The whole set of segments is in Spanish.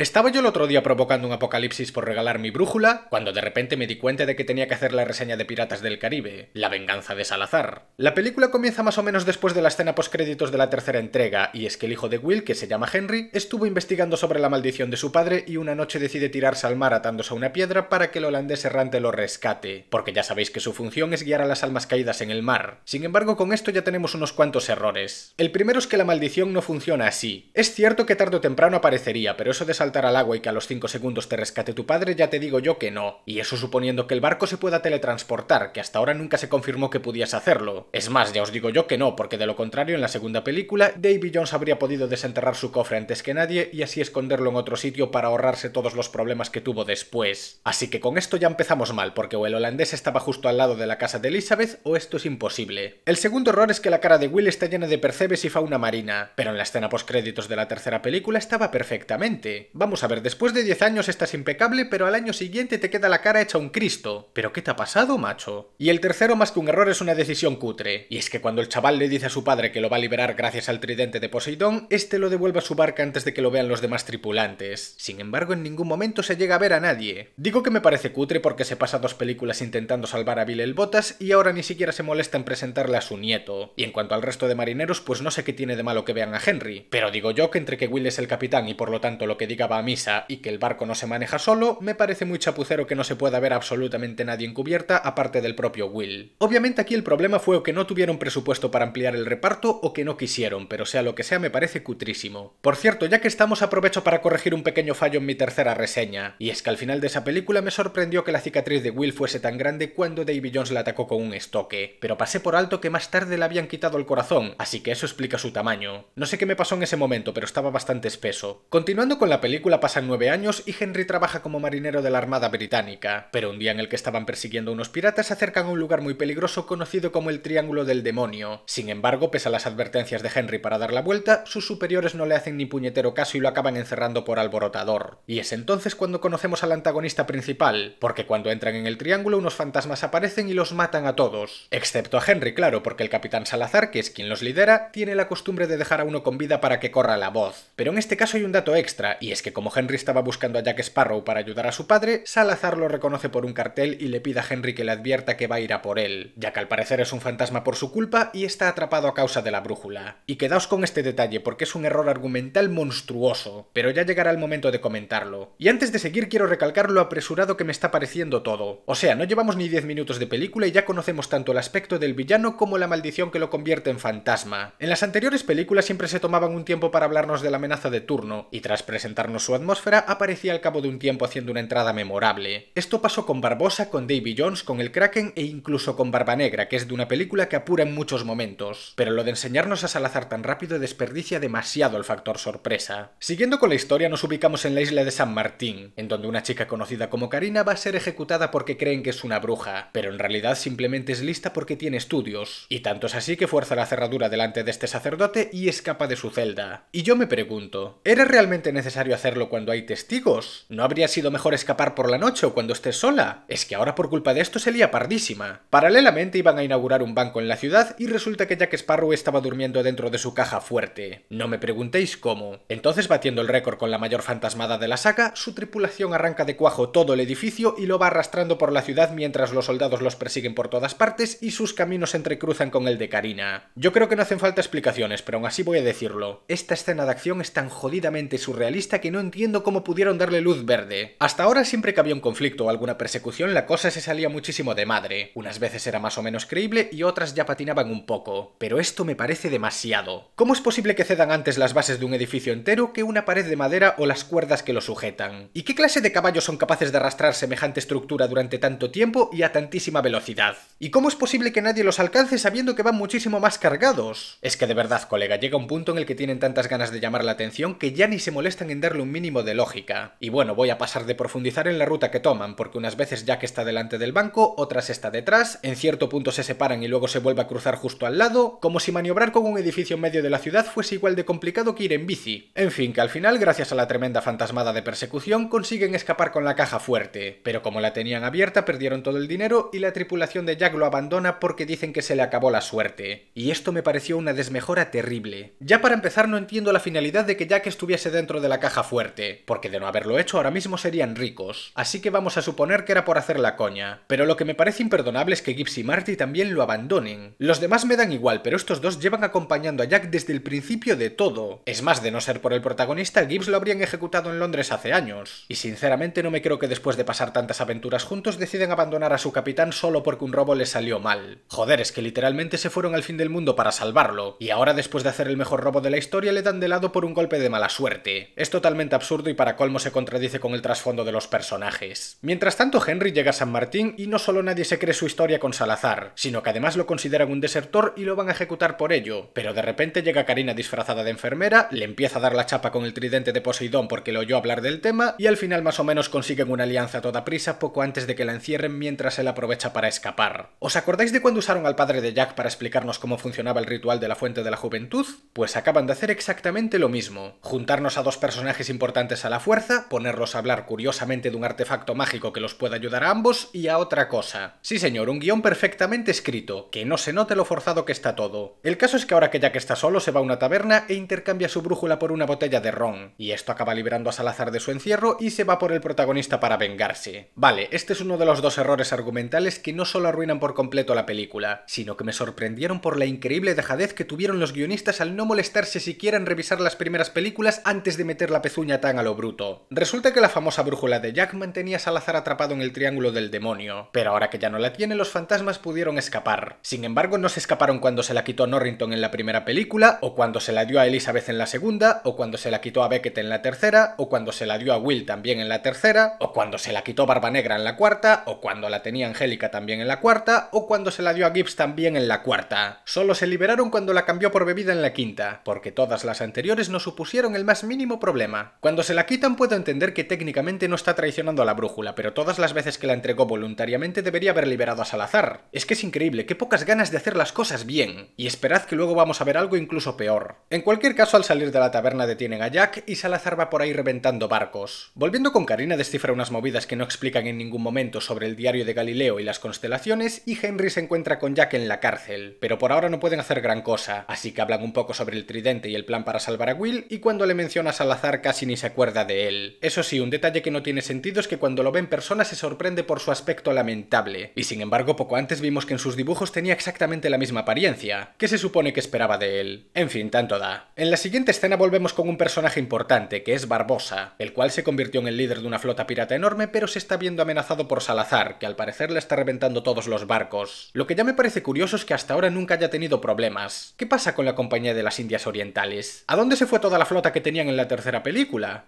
Estaba yo el otro día provocando un apocalipsis por regalar mi brújula, cuando de repente me di cuenta de que tenía que hacer la reseña de Piratas del Caribe, La venganza de Salazar. La película comienza más o menos después de la escena postcréditos de la tercera entrega, y es que el hijo de Will, que se llama Henry, estuvo investigando sobre la maldición de su padre y una noche decide tirarse al mar atándose a una piedra para que el holandés errante lo rescate, porque ya sabéis que su función es guiar a las almas caídas en el mar. Sin embargo, con esto ya tenemos unos cuantos errores. El primero es que la maldición no funciona así. Es cierto que tarde o temprano aparecería, pero eso de al agua y que a los 5 segundos te rescate tu padre, ya te digo yo que no. Y eso suponiendo que el barco se pueda teletransportar, que hasta ahora nunca se confirmó que pudiese hacerlo. Es más, ya os digo yo que no, porque de lo contrario en la segunda película, Davy Jones habría podido desenterrar su cofre antes que nadie y así esconderlo en otro sitio para ahorrarse todos los problemas que tuvo después. Así que con esto ya empezamos mal, porque o el holandés estaba justo al lado de la casa de Elizabeth o esto es imposible. El segundo error es que la cara de Will está llena de percebes y fauna marina, pero en la escena postcréditos de la tercera película estaba perfectamente. Vamos a ver, después de 10 años estás impecable, pero al año siguiente te queda la cara hecha un Cristo. ¿Pero qué te ha pasado, macho? Y el tercero, más que un error, es una decisión cutre. Y es que cuando el chaval le dice a su padre que lo va a liberar gracias al tridente de Poseidón, este lo devuelve a su barca antes de que lo vean los demás tripulantes. Sin embargo, en ningún momento se llega a ver a nadie. Digo que me parece cutre porque se pasa dos películas intentando salvar a Bill el Botas y ahora ni siquiera se molesta en presentarle a su nieto. Y en cuanto al resto de marineros, pues no sé qué tiene de malo que vean a Henry. Pero digo yo que entre que Will es el capitán y por lo tanto lo que diga a misa y que el barco no se maneja solo, me parece muy chapucero que no se pueda ver absolutamente nadie en cubierta aparte del propio Will. Obviamente aquí el problema fue o que no tuvieron presupuesto para ampliar el reparto o que no quisieron, pero sea lo que sea me parece cutrísimo. Por cierto, ya que estamos aprovecho para corregir un pequeño fallo en mi tercera reseña, y es que al final de esa película me sorprendió que la cicatriz de Will fuese tan grande cuando Davy Jones la atacó con un estoque, pero pasé por alto que más tarde le habían quitado el corazón, así que eso explica su tamaño. No sé qué me pasó en ese momento, pero estaba bastante espeso. Continuando con la película pasan nueve años y Henry trabaja como marinero de la Armada Británica, pero un día en el que estaban persiguiendo a unos piratas se acercan a un lugar muy peligroso conocido como el Triángulo del Demonio. Sin embargo, pese a las advertencias de Henry para dar la vuelta, sus superiores no le hacen ni puñetero caso y lo acaban encerrando por alborotador. Y es entonces cuando conocemos al antagonista principal, porque cuando entran en el triángulo unos fantasmas aparecen y los matan a todos. Excepto a Henry, claro, porque el capitán Salazar, que es quien los lidera, tiene la costumbre de dejar a uno con vida para que corra la voz. Pero en este caso hay un dato extra, y es que como Henry estaba buscando a Jack Sparrow para ayudar a su padre, Salazar lo reconoce por un cartel y le pide a Henry que le advierta que va a ir a por él, ya que al parecer es un fantasma por su culpa y está atrapado a causa de la brújula. Y quedaos con este detalle porque es un error argumental monstruoso, pero ya llegará el momento de comentarlo. Y antes de seguir quiero recalcar lo apresurado que me está pareciendo todo. O sea, no llevamos ni 10 minutos de película y ya conocemos tanto el aspecto del villano como la maldición que lo convierte en fantasma. En las anteriores películas siempre se tomaban un tiempo para hablarnos de la amenaza de turno, y tras presentarnos su atmósfera aparecía al cabo de un tiempo haciendo una entrada memorable. Esto pasó con Barbosa, con Davy Jones, con el Kraken e incluso con Barba Negra, que es de una película que apura en muchos momentos. Pero lo de enseñarnos a Salazar tan rápido desperdicia demasiado el factor sorpresa. Siguiendo con la historia nos ubicamos en la isla de San Martín, en donde una chica conocida como Karina va a ser ejecutada porque creen que es una bruja, pero en realidad simplemente es lista porque tiene estudios. Y tanto es así que fuerza la cerradura delante de este sacerdote y escapa de su celda. Y yo me pregunto, ¿era realmente necesario hacerlo cuando hay testigos? ¿No habría sido mejor escapar por la noche o cuando estés sola? Es que ahora por culpa de esto se lía pardísima. Paralelamente iban a inaugurar un banco en la ciudad y resulta que Jack Sparrow estaba durmiendo dentro de su caja fuerte. No me preguntéis cómo. Entonces, batiendo el récord con la mayor fantasmada de la saga, su tripulación arranca de cuajo todo el edificio y lo va arrastrando por la ciudad mientras los soldados los persiguen por todas partes y sus caminos se entrecruzan con el de Karina. Yo creo que no hacen falta explicaciones, pero aún así voy a decirlo. Esta escena de acción es tan jodidamente surrealista que no entiendo cómo pudiera darle luz verde. Hasta ahora siempre que había un conflicto o alguna persecución la cosa se salía muchísimo de madre. Unas veces era más o menos creíble y otras ya patinaban un poco. Pero esto me parece demasiado. ¿Cómo es posible que cedan antes las bases de un edificio entero que una pared de madera o las cuerdas que lo sujetan? ¿Y qué clase de caballos son capaces de arrastrar semejante estructura durante tanto tiempo y a tantísima velocidad? ¿Y cómo es posible que nadie los alcance sabiendo que van muchísimo más cargados? Es que de verdad, colega, llega un punto en el que tienen tantas ganas de llamar la atención que ya ni se molestan en darle un mínimo de lógica. Y bueno, voy a pasar de profundizar en la ruta que toman, porque unas veces Jack está delante del banco, otras está detrás, en cierto punto se separan y luego se vuelve a cruzar justo al lado, como si maniobrar con un edificio en medio de la ciudad fuese igual de complicado que ir en bici. En fin, que al final, gracias a la tremenda fantasmada de persecución, consiguen escapar con la caja fuerte, pero como la tenían abierta perdieron todo el dinero y la tripulación de Jack lo abandona porque dicen que se le acabó la suerte. Y esto me pareció una desmejora terrible. Ya para empezar no entiendo la finalidad de que Jack estuviese dentro de la caja fuerte, porque de no haberlo hecho ahora mismo serían ricos, así que vamos a suponer que era por hacer la coña. Pero lo que me parece imperdonable es que Gibbs y Marty también lo abandonen. Los demás me dan igual, pero estos dos llevan acompañando a Jack desde el principio de todo. Es más, de no ser por el protagonista, Gibbs lo habrían ejecutado en Londres hace años. Y sinceramente no me creo que después de pasar tantas aventuras juntos deciden abandonar a su capitán solo porque un robo les salió mal. Joder, es que literalmente se fueron al fin del mundo para salvarlo, y ahora después de hacer el mejor robo de la historia le dan de lado por un golpe de mala suerte. Es absurdo y para colmo se contradice con el trasfondo de los personajes. Mientras tanto, Henry llega a San Martín y no solo nadie se cree su historia con Salazar, sino que además lo consideran un desertor y lo van a ejecutar por ello. Pero de repente llega Karina disfrazada de enfermera, le empieza a dar la chapa con el tridente de Poseidón porque le oyó hablar del tema, y al final más o menos consiguen una alianza a toda prisa poco antes de que la encierren mientras él aprovecha para escapar. ¿Os acordáis de cuando usaron al padre de Jack para explicarnos cómo funcionaba el ritual de la Fuente de la Juventud? Pues acaban de hacer exactamente lo mismo. Juntarnos a dos personajes importantes a la fuerza, ponerlos a hablar curiosamente de un artefacto mágico que los pueda ayudar a ambos y a otra cosa. Sí señor, un guion perfectamente escrito, que no se note lo forzado que está todo. El caso es que ahora que Jack está solo se va a una taberna e intercambia su brújula por una botella de ron, y esto acaba liberando a Salazar de su encierro y se va por el protagonista para vengarse. Vale, este es uno de los dos errores argumentales que no solo arruinan por completo la película, sino que me sorprendieron por la increíble dejadez que tuvieron los guionistas al no molestarse siquiera en revisar las primeras películas antes de meter la pezuña tan a lo bruto. Resulta que la famosa brújula de Jack mantenía a Salazar atrapado en el triángulo del demonio, pero ahora que ya no la tiene, los fantasmas pudieron escapar. Sin embargo, no se escaparon cuando se la quitó Norrington en la primera película, o cuando se la dio a Elizabeth en la segunda, o cuando se la quitó a Beckett en la tercera, o cuando se la dio a Will también en la tercera, o cuando se la quitó Barba Negra en la cuarta, o cuando la tenía Angélica también en la cuarta, o cuando se la dio a Gibbs también en la cuarta. Solo se liberaron cuando la cambió por bebida en la quinta, porque todas las anteriores no supusieron el más mínimo problema. Cuando se la quitan puedo entender que técnicamente no está traicionando a la brújula, pero todas las veces que la entregó voluntariamente debería haber liberado a Salazar. Es que es increíble, qué pocas ganas de hacer las cosas bien. Y esperad que luego vamos a ver algo incluso peor. En cualquier caso, al salir de la taberna detienen a Jack y Salazar va por ahí reventando barcos. Volviendo con Karina descifra unas movidas que no explican en ningún momento sobre el diario de Galileo y las constelaciones y Henry se encuentra con Jack en la cárcel, pero por ahora no pueden hacer gran cosa, así que hablan un poco sobre el tridente y el plan para salvar a Will y cuando le menciona a Salazar casi ni se acuerda de él. Eso sí, un detalle que no tiene sentido es que cuando lo ve en persona se sorprende por su aspecto lamentable, y sin embargo poco antes vimos que en sus dibujos tenía exactamente la misma apariencia. ¿Qué se supone que esperaba de él? En fin, tanto da. En la siguiente escena volvemos con un personaje importante, que es Barbosa, el cual se convirtió en el líder de una flota pirata enorme pero se está viendo amenazado por Salazar, que al parecer le está reventando todos los barcos. Lo que ya me parece curioso es que hasta ahora nunca haya tenido problemas. ¿Qué pasa con la compañía de las Indias Orientales? ¿A dónde se fue toda la flota que tenían en la tercera película?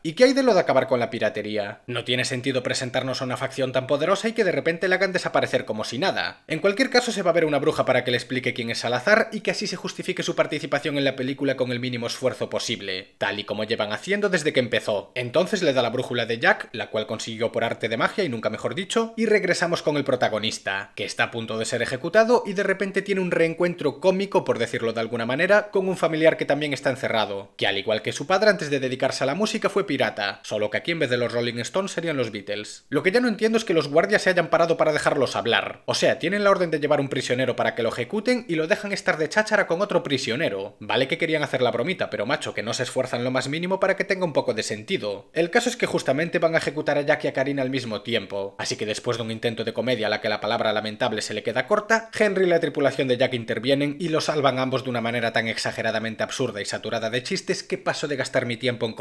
¿Y qué hay de lo de acabar con la piratería? No tiene sentido presentarnos a una facción tan poderosa y que de repente la hagan desaparecer como si nada. En cualquier caso se va a ver una bruja para que le explique quién es Salazar y que así se justifique su participación en la película con el mínimo esfuerzo posible, tal y como llevan haciendo desde que empezó. Entonces le da la brújula de Jack, la cual consiguió por arte de magia y nunca mejor dicho, y regresamos con el protagonista, que está a punto de ser ejecutado y de repente tiene un reencuentro cómico, por decirlo de alguna manera, con un familiar que también está encerrado, que al igual que su padre antes de dedicarse a la música fue pirata, solo que aquí en vez de los Rolling Stones serían los Beatles. Lo que ya no entiendo es que los guardias se hayan parado para dejarlos hablar. O sea, tienen la orden de llevar un prisionero para que lo ejecuten y lo dejan estar de cháchara con otro prisionero. Vale que querían hacer la bromita, pero macho, que no se esfuerzan lo más mínimo para que tenga un poco de sentido. El caso es que justamente van a ejecutar a Jack y a Karina al mismo tiempo, así que después de un intento de comedia a la que la palabra lamentable se le queda corta, Henry y la tripulación de Jack intervienen y lo salvan ambos de una manera tan exageradamente absurda y saturada de chistes que paso de gastar mi tiempo en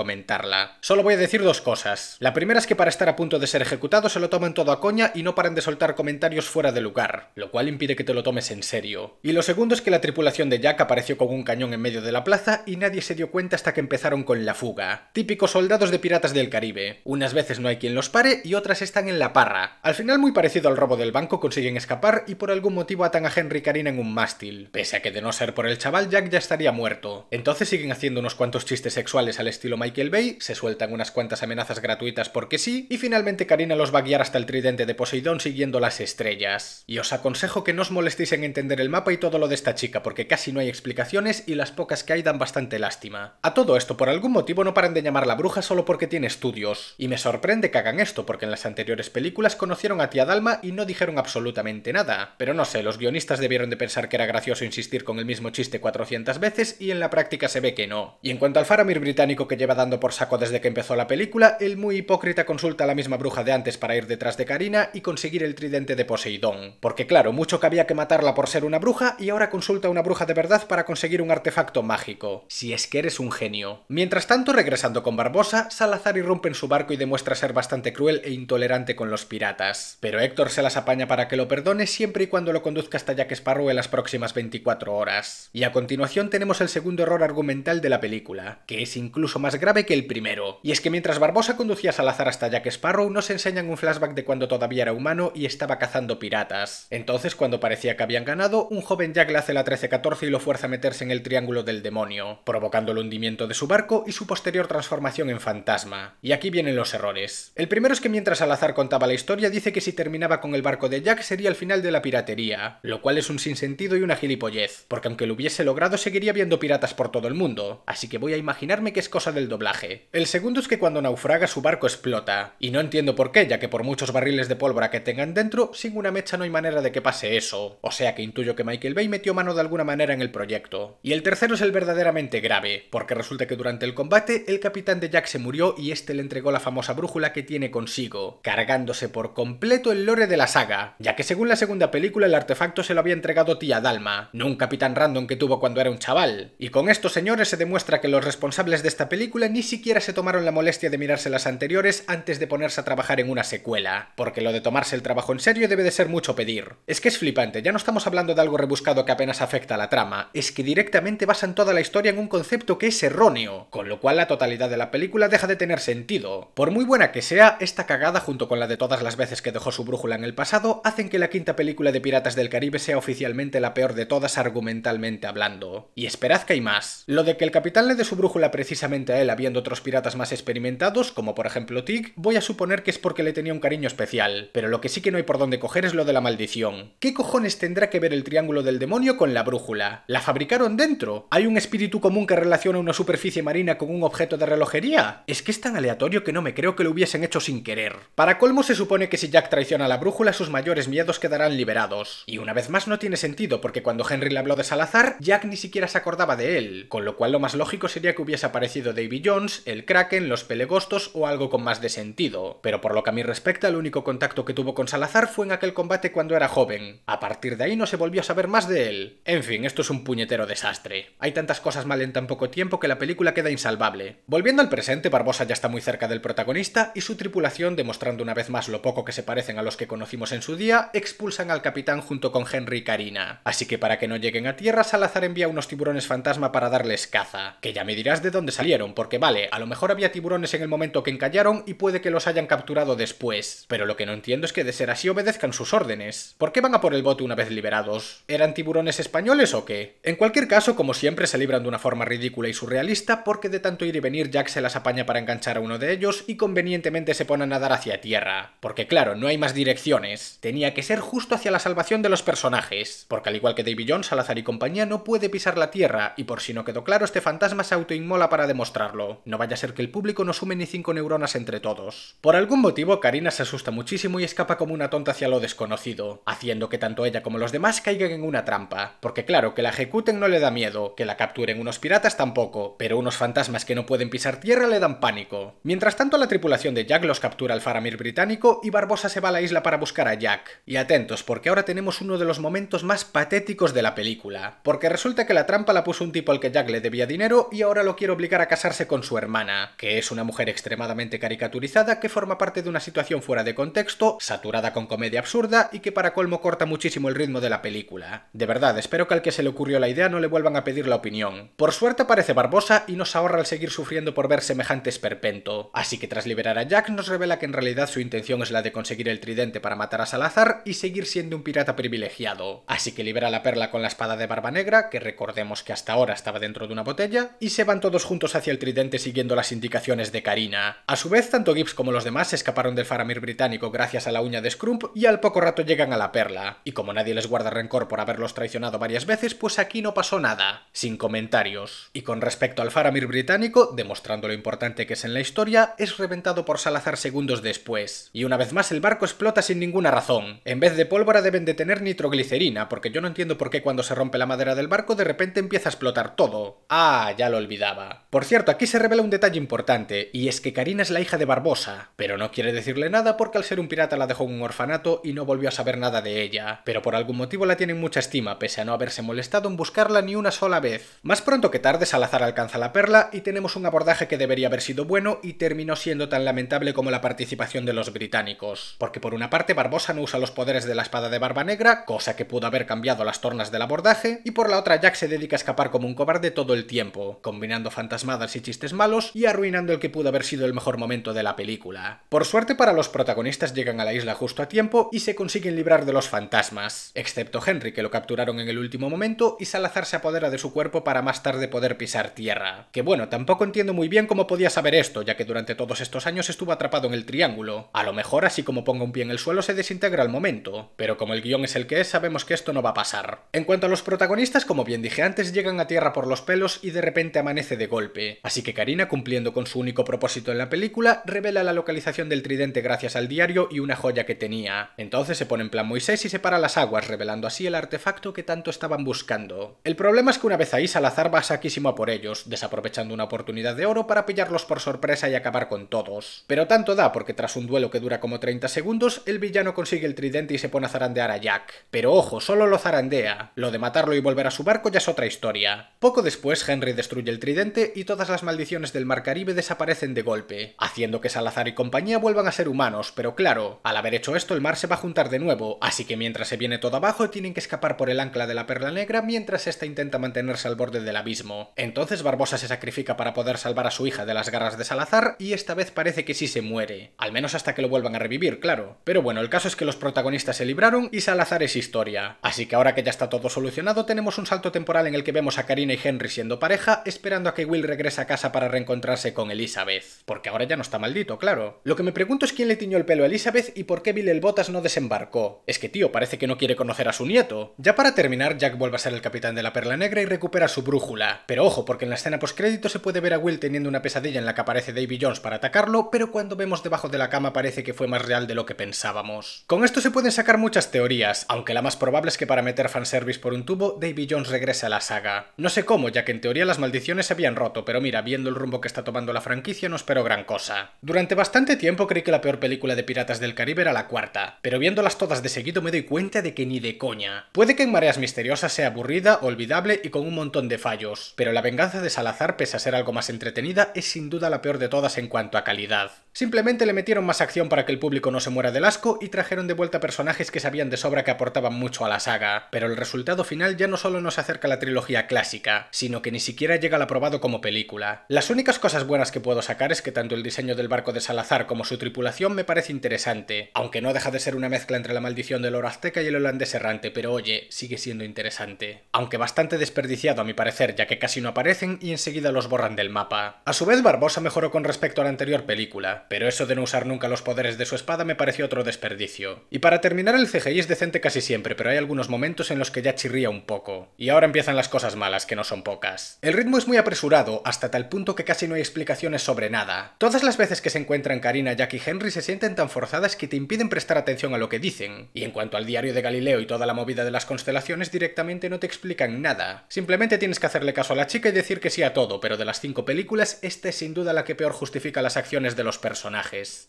Solo voy a decir dos cosas. La primera es que para estar a punto de ser ejecutado se lo toman todo a coña y no paran de soltar comentarios fuera de lugar, lo cual impide que te lo tomes en serio. Y lo segundo es que la tripulación de Jack apareció con un cañón en medio de la plaza y nadie se dio cuenta hasta que empezaron con la fuga. Típicos soldados de piratas del Caribe. Unas veces no hay quien los pare y otras están en la parra. Al final, muy parecido al robo del banco, consiguen escapar y por algún motivo atan a Henry Karina en un mástil, pese a que de no ser por el chaval Jack ya estaría muerto. Entonces siguen haciendo unos cuantos chistes sexuales al estilo Michael Se sueltan unas cuantas amenazas gratuitas porque sí, y finalmente Karina los va a guiar hasta el tridente de Poseidón siguiendo las estrellas. Y os aconsejo que no os molestéis en entender el mapa y todo lo de esta chica, porque casi no hay explicaciones y las pocas que hay dan bastante lástima. A todo esto, por algún motivo no paran de llamar la bruja solo porque tiene estudios, y me sorprende que hagan esto, porque en las anteriores películas conocieron a tía Dalma y no dijeron absolutamente nada. Pero no sé, los guionistas debieron de pensar que era gracioso insistir con el mismo chiste 400 veces y en la práctica se ve que no. Y en cuanto al Faramir británico que lleva dando por saco desde que empezó la película, el muy hipócrita consulta a la misma bruja de antes para ir detrás de Karina y conseguir el tridente de Poseidón. Porque claro, mucho que había que matarla por ser una bruja y ahora consulta a una bruja de verdad para conseguir un artefacto mágico. Si es que eres un genio. Mientras tanto, regresando con Barbosa, Salazar irrumpe en su barco y demuestra ser bastante cruel e intolerante con los piratas. Pero Héctor se las apaña para que lo perdone siempre y cuando lo conduzca hasta Jack Sparrow en las próximas 24 horas. Y a continuación tenemos el segundo error argumental de la película, que es incluso más grave que el primero. Y es que mientras Barbosa conducía a Salazar hasta Jack Sparrow, nos enseñan un flashback de cuando todavía era humano y estaba cazando piratas. Entonces, cuando parecía que habían ganado, un joven Jack le hace la 13-14 y lo fuerza a meterse en el triángulo del demonio, provocando el hundimiento de su barco y su posterior transformación en fantasma. Y aquí vienen los errores. El primero es que mientras Salazar contaba la historia, dice que si terminaba con el barco de Jack sería el final de la piratería, lo cual es un sinsentido y una gilipollez, porque aunque lo hubiese logrado seguiría viendo piratas por todo el mundo, así que voy a imaginarme que es cosa del doblaje. El segundo es que cuando naufraga su barco explota, y no entiendo por qué, ya que por muchos barriles de pólvora que tengan dentro, sin una mecha no hay manera de que pase eso, o sea que intuyo que Michael Bay metió mano de alguna manera en el proyecto. Y el tercero es el verdaderamente grave, porque resulta que durante el combate el capitán de Jack se murió y este le entregó la famosa brújula que tiene consigo, cargándose por completo el lore de la saga, ya que según la segunda película el artefacto se lo había entregado tía Dalma, no un capitán random que tuvo cuando era un chaval. Y con estos señores se demuestra que los responsables de esta película ni siquiera se tomaron la molestia de mirarse las anteriores antes de ponerse a trabajar en una secuela, porque lo de tomarse el trabajo en serio debe de ser mucho pedir. Es que es flipante, ya no estamos hablando de algo rebuscado que apenas afecta a la trama, es que directamente basan toda la historia en un concepto que es erróneo, con lo cual la totalidad de la película deja de tener sentido. Por muy buena que sea, esta cagada junto con la de todas las veces que dejó su brújula en el pasado, hacen que la quinta película de Piratas del Caribe sea oficialmente la peor de todas argumentalmente hablando. Y esperad que hay más. Lo de que el capitán le dé su brújula precisamente a él habiendo otros piratas más experimentados, como por ejemplo Tig, voy a suponer que es porque le tenía un cariño especial, pero lo que sí que no hay por dónde coger es lo de la maldición. ¿Qué cojones tendrá que ver el triángulo del demonio con la brújula? ¿La fabricaron dentro? ¿Hay un espíritu común que relaciona una superficie marina con un objeto de relojería? Es que es tan aleatorio que no me creo que lo hubiesen hecho sin querer. Para colmo se supone que si Jack traiciona la brújula sus mayores miedos quedarán liberados. Y una vez más no tiene sentido porque cuando Henry le habló de Salazar, Jack ni siquiera se acordaba de él, con lo cual lo más lógico sería que hubiese aparecido Davy Jones, el Kraken, los Pelegostos o algo con más de sentido. Pero por lo que a mí respecta, el único contacto que tuvo con Salazar fue en aquel combate cuando era joven. A partir de ahí no se volvió a saber más de él. En fin, esto es un puñetero desastre. Hay tantas cosas mal en tan poco tiempo que la película queda insalvable. Volviendo al presente, Barbosa ya está muy cerca del protagonista y su tripulación, demostrando una vez más lo poco que se parecen a los que conocimos en su día, expulsan al capitán junto con Henry y Karina. Así que para que no lleguen a tierra, Salazar envía unos tiburones fantasma para darles caza. Que ya me dirás de dónde salieron, porque vale, a lo mejor había tiburones en el momento que encallaron y puede que los hayan capturado después. Pero lo que no entiendo es que de ser así obedezcan sus órdenes. ¿Por qué van a por el bote una vez liberados? ¿Eran tiburones españoles o qué? En cualquier caso, como siempre, se libran de una forma ridícula y surrealista porque de tanto ir y venir Jack se las apaña para enganchar a uno de ellos y convenientemente se pone a nadar hacia tierra. Porque claro, no hay más direcciones. Tenía que ser justo hacia la salvación de los personajes. Porque al igual que Davy Jones, Salazar y compañía no puede pisar la tierra y por si no quedó claro, este fantasma se autoinmola para demostrarlo. No vaya a ser que el público no sume ni cinco neuronas entre todos. Por algún motivo, Karina se asusta muchísimo y escapa como una tonta hacia lo desconocido, haciendo que tanto ella como los demás caigan en una trampa. Porque claro, que la ejecuten no le da miedo, que la capturen unos piratas tampoco, pero unos fantasmas que no pueden pisar tierra le dan pánico. Mientras tanto, la tripulación de Jack los captura al Faramir británico y Barbosa se va a la isla para buscar a Jack. Y atentos, porque ahora tenemos uno de los momentos más patéticos de la película. Porque resulta que la trampa la puso un tipo al que Jack le debía dinero y ahora lo quiere obligar a casarse con su hermana, que es una mujer extremadamente caricaturizada que forma parte de una situación fuera de contexto, saturada con comedia absurda y que para colmo corta muchísimo el ritmo de la película. De verdad, espero que al que se le ocurrió la idea no le vuelvan a pedir la opinión. Por suerte aparece Barbosa y nos ahorra el seguir sufriendo por ver semejante esperpento. Así que tras liberar a Jack nos revela que en realidad su intención es la de conseguir el tridente para matar a Salazar y seguir siendo un pirata privilegiado. Así que libera la perla con la espada de Barba Negra, que recordemos que hasta ahora estaba dentro de una botella, y se van todos juntos hacia el tridente siguiendo las indicaciones de Karina. A su vez, tanto Gibbs como los demás escaparon del Faramir británico gracias a la uña de Scrump y al poco rato llegan a la perla. Y como nadie les guarda rencor por haberlos traicionado varias veces, pues aquí no pasó nada. Sin comentarios. Y con respecto al Faramir británico, demostrando lo importante que es en la historia, es reventado por Salazar segundos después. Y una vez más el barco explota sin ninguna razón. En vez de pólvora deben de tener nitroglicerina, porque yo no entiendo por qué cuando se rompe la madera del barco de repente empieza a explotar todo. Ah, ya lo olvidaba. Por cierto, aquí se revela un detalle importante, y es que Karina es la hija de Barbosa, pero no quiere decirle nada porque al ser un pirata la dejó en un orfanato y no volvió a saber nada de ella, pero por algún motivo la tienen mucha estima, pese a no haberse molestado en buscarla ni una sola vez. Más pronto que tarde Salazar alcanza la perla y tenemos un abordaje que debería haber sido bueno y terminó siendo tan lamentable como la participación de los británicos, porque por una parte Barbosa no usa los poderes de la espada de Barba Negra, cosa que pudo haber cambiado las tornas del abordaje, y por la otra Jack se dedica a escapar como un cobarde todo el tiempo, combinando fantasmadas y chistes y arruinando el que pudo haber sido el mejor momento de la película. Por suerte para los protagonistas llegan a la isla justo a tiempo y se consiguen librar de los fantasmas, excepto Henry que lo capturaron en el último momento y Salazar se apodera de su cuerpo para más tarde poder pisar tierra. Que bueno, tampoco entiendo muy bien cómo podía saber esto, ya que durante todos estos años estuvo atrapado en el triángulo. A lo mejor así como ponga un pie en el suelo se desintegra al momento, pero como el guion es el que es, sabemos que esto no va a pasar. En cuanto a los protagonistas, como bien dije antes, llegan a tierra por los pelos y de repente amanece de golpe. Así que Cumpliendo con su único propósito en la película, revela la localización del tridente gracias al diario y una joya que tenía. Entonces se pone en plan Moisés y separa las aguas, revelando así el artefacto que tanto estaban buscando. El problema es que una vez ahí, Salazar va saquísimo a por ellos, desaprovechando una oportunidad de oro para pillarlos por sorpresa y acabar con todos. Pero tanto da porque tras un duelo que dura como 30 segundos, el villano consigue el tridente y se pone a zarandear a Jack. Pero ojo, solo lo zarandea. Lo de matarlo y volver a su barco ya es otra historia. Poco después, Henry destruye el tridente y todas las maldiciones del Mar Caribe desaparecen de golpe, haciendo que Salazar y compañía vuelvan a ser humanos, pero claro, al haber hecho esto el mar se va a juntar de nuevo, así que mientras se viene todo abajo tienen que escapar por el ancla de la Perla Negra mientras esta intenta mantenerse al borde del abismo. Entonces Barbosa se sacrifica para poder salvar a su hija de las garras de Salazar y esta vez parece que sí se muere, al menos hasta que lo vuelvan a revivir, claro. Pero bueno, el caso es que los protagonistas se libraron y Salazar es historia, así que ahora que ya está todo solucionado tenemos un salto temporal en el que vemos a Karina y Henry siendo pareja, esperando a que Will regrese a casa para reencontrarse con Elizabeth, porque ahora ya no está maldito, claro. Lo que me pregunto es quién le tiñó el pelo a Elizabeth y por qué Bill el Botas no desembarcó. Es que tío, parece que no quiere conocer a su nieto. Ya para terminar, Jack vuelve a ser el capitán de la Perla Negra y recupera su brújula. Pero ojo, porque en la escena postcrédito se puede ver a Will teniendo una pesadilla en la que aparece Davy Jones para atacarlo, pero cuando vemos debajo de la cama parece que fue más real de lo que pensábamos. Con esto se pueden sacar muchas teorías, aunque la más probable es que para meter fanservice por un tubo, Davy Jones regrese a la saga. No sé cómo, ya que en teoría las maldiciones se habían roto, pero mira, viendo el rumbo que está tomando la franquicia no espero gran cosa. Durante bastante tiempo creí que la peor película de Piratas del Caribe era la cuarta, pero viéndolas todas de seguido me doy cuenta de que ni de coña. Puede que en Mareas Misteriosas sea aburrida, olvidable y con un montón de fallos, pero La venganza de Salazar, pese a ser algo más entretenida, es sin duda la peor de todas en cuanto a calidad. Simplemente le metieron más acción para que el público no se muera del asco y trajeron de vuelta personajes que sabían de sobra que aportaban mucho a la saga, pero el resultado final ya no solo nos acerca a la trilogía clásica, sino que ni siquiera llega al aprobado como película. Las únicas cosas buenas que puedo sacar es que tanto el diseño del barco de Salazar como su tripulación me parece interesante, aunque no deja de ser una mezcla entre la maldición del oro azteca y el holandés errante, pero oye, sigue siendo interesante. Aunque bastante desperdiciado a mi parecer, ya que casi no aparecen y enseguida los borran del mapa. A su vez, Barbosa mejoró con respecto a la anterior película, pero eso de no usar nunca los poderes de su espada me pareció otro desperdicio. Y para terminar, el CGI es decente casi siempre, pero hay algunos momentos en los que ya chirría un poco. Y ahora empiezan las cosas malas, que no son pocas. El ritmo es muy apresurado, hasta tal punto que casi no hay explicaciones sobre nada. Todas las veces que se encuentran Karina, Jack y Henry se sienten tan forzadas que te impiden prestar atención a lo que dicen. Y en cuanto al diario de Galileo y toda la movida de las constelaciones, directamente no te explican nada. Simplemente tienes que hacerle caso a la chica y decir que sí a todo, pero de las cinco películas, esta es sin duda la que peor justifica las acciones de los personajes.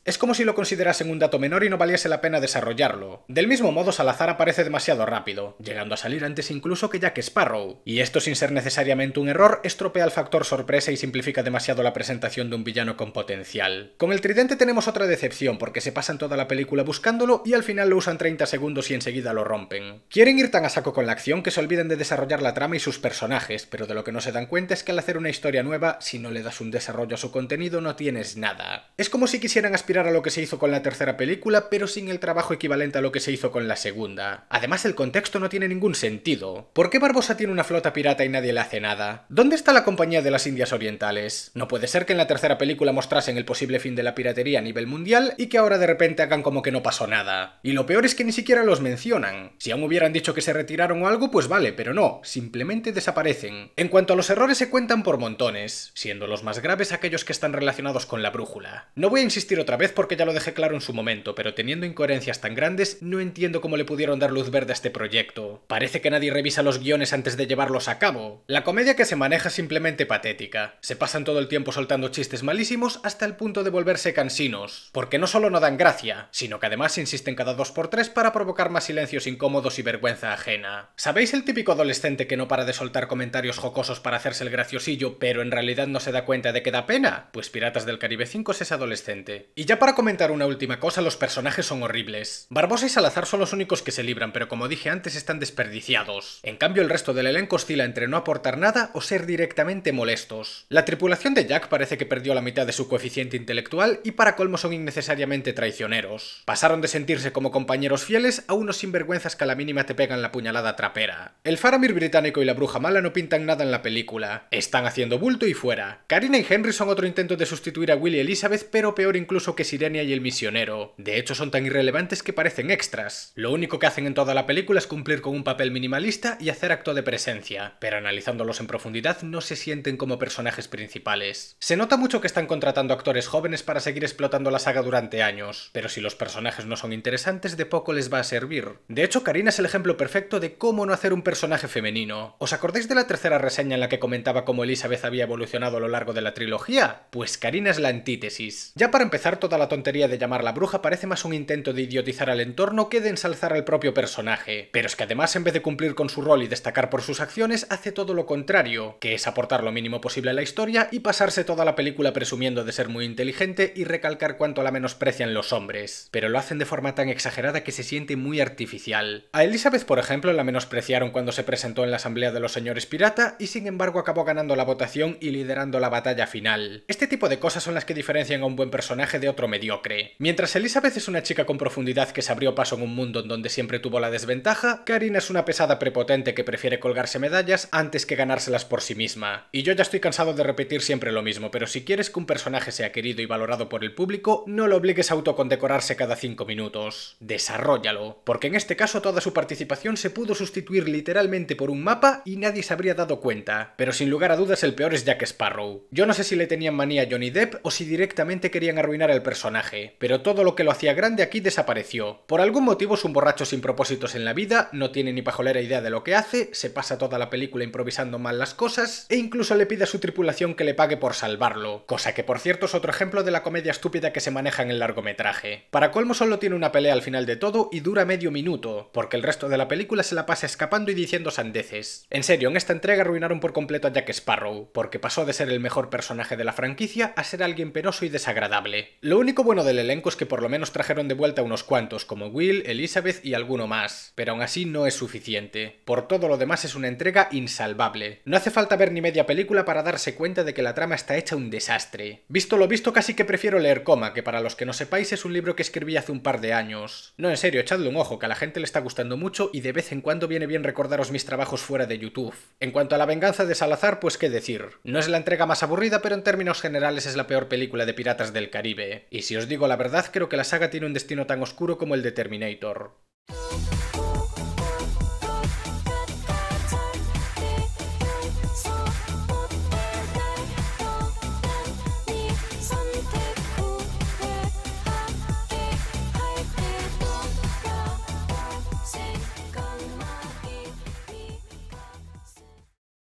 Es como si lo considerasen un dato menor y no valiese la pena desarrollarlo. Del mismo modo, Salazar aparece demasiado rápido, llegando a salir antes incluso que Jack Sparrow. Y esto sin ser necesariamente un error, estropea el factor sorpresa y simplifica demasiado la presentación de un villano con potencial. Con el tridente tenemos otra decepción, porque se pasan toda la película buscándolo y al final lo usan 30 segundos y enseguida lo rompen. Quieren ir tan a saco con la acción que se olviden de desarrollar la trama y sus personajes, pero de lo que no se dan cuenta es que al hacer una historia nueva, si no le das un desarrollo a su contenido no tienes nada. Es como si quisieran aspirar a lo que se hizo con la tercera película, pero sin el trabajo equivalente a lo que se hizo con la segunda. Además, el contexto no tiene ningún sentido. ¿Por qué Barbosa tiene una flota pirata y nadie le hace nada? ¿Dónde está la compañía de las Indias Orientales? No puede ser que en la tercera película mostrasen el posible fin de la piratería a nivel mundial y que ahora de repente hagan como que no pasó nada. Y lo peor es que ni siquiera los mencionan. Si aún hubieran dicho que se retiraron o algo, pues vale, pero no, simplemente desaparecen. En cuanto a los errores se cuentan por montones, siendo los más graves aquellos que están relacionados con la brújula. No voy a insistir otra vez porque ya lo dejé claro en su momento, pero teniendo incoherencias tan grandes, no entiendo cómo le pudieron dar luz verde a este proyecto. Parece que nadie revisa los guiones antes de llevarlos a cabo. La comedia que se maneja es simplemente patética. Se pasa pasan todo el tiempo soltando chistes malísimos hasta el punto de volverse cansinos, porque no solo no dan gracia, sino que además insisten cada dos por tres para provocar más silencios incómodos y vergüenza ajena. ¿Sabéis el típico adolescente que no para de soltar comentarios jocosos para hacerse el graciosillo, pero en realidad no se da cuenta de que da pena? Pues Piratas del Caribe 5 es ese adolescente. Y ya para comentar una última cosa, los personajes son horribles. Barbosa y Salazar son los únicos que se libran, pero como dije antes están desperdiciados. En cambio el resto del elenco oscila entre no aportar nada o ser directamente molestos. La tripulación de Jack parece que perdió la mitad de su coeficiente intelectual y para colmo son innecesariamente traicioneros. Pasaron de sentirse como compañeros fieles a unos sinvergüenzas que a la mínima te pegan la puñalada trapera. El Faramir británico y la bruja mala no pintan nada en la película. Están haciendo bulto y fuera. Karina y Henry son otro intento de sustituir a Willy y Elizabeth, pero peor incluso que Sirenia y el misionero. De hecho son tan irrelevantes que parecen extras. Lo único que hacen en toda la película es cumplir con un papel minimalista y hacer acto de presencia, pero analizándolos en profundidad no se sienten como personajes principales. Se nota mucho que están contratando actores jóvenes para seguir explotando la saga durante años, pero si los personajes no son interesantes de poco les va a servir. De hecho, Karina es el ejemplo perfecto de cómo no hacer un personaje femenino. ¿Os acordáis de la tercera reseña en la que comentaba cómo Elizabeth había evolucionado a lo largo de la trilogía? Pues Karina es la antítesis. Ya para empezar, toda la tontería de llamarla bruja parece más un intento de idiotizar al entorno que de ensalzar al propio personaje. Pero es que además, en vez de cumplir con su rol y destacar por sus acciones, hace todo lo contrario, que es aportar lo mínimo posible a la historia y pasarse toda la película presumiendo de ser muy inteligente y recalcar cuánto la menosprecian los hombres. Pero lo hacen de forma tan exagerada que se siente muy artificial. A Elizabeth, por ejemplo, la menospreciaron cuando se presentó en la Asamblea de los Señores Pirata y sin embargo acabó ganando la votación y liderando la batalla final. Este tipo de cosas son las que diferencian a un buen personaje de otro mediocre. Mientras Elizabeth es una chica con profundidad que se abrió paso en un mundo en donde siempre tuvo la desventaja, Karina es una pesada prepotente que prefiere colgarse medallas antes que ganárselas por sí misma. Y yo ya estoy cansado de repetir siempre lo mismo, pero si quieres que un personaje sea querido y valorado por el público, no lo obligues a autocondecorarse cada 5 minutos. Desarrollalo, porque en este caso toda su participación se pudo sustituir literalmente por un mapa y nadie se habría dado cuenta. Pero sin lugar a dudas el peor es Jack Sparrow. Yo no sé si le tenían manía a Johnny Depp o si directamente querían arruinar el personaje, pero todo lo que lo hacía grande aquí desapareció. Por algún motivo es un borracho sin propósitos en la vida, no tiene ni pajolera idea de lo que hace, se pasa toda la película improvisando mal las cosas e incluso le pide a su tripulación que le pague por salvarlo, cosa que por cierto es otro ejemplo de la comedia estúpida que se maneja en el largometraje. Para colmo solo tiene una pelea al final de todo y dura medio minuto, porque el resto de la película se la pasa escapando y diciendo sandeces. En serio, en esta entrega arruinaron por completo a Jack Sparrow, porque pasó de ser el mejor personaje de la franquicia a ser alguien penoso y desagradable. Lo único bueno del elenco es que por lo menos trajeron de vuelta unos cuantos, como Will, Elizabeth y alguno más, pero aún así no es suficiente. Por todo lo demás es una entrega insalvable. No hace falta ver ni media película para darse cuenta de que la trama está hecha un desastre. Visto lo visto, casi que prefiero leer Coma, que para los que no sepáis es un libro que escribí hace un par de años. No, en serio, echadle un ojo, que a la gente le está gustando mucho y de vez en cuando viene bien recordaros mis trabajos fuera de YouTube. En cuanto a la venganza de Salazar, pues qué decir. No es la entrega más aburrida, pero en términos generales es la peor película de del Caribe. Y si os digo la verdad, creo que la saga tiene un destino tan oscuro como el de Terminator.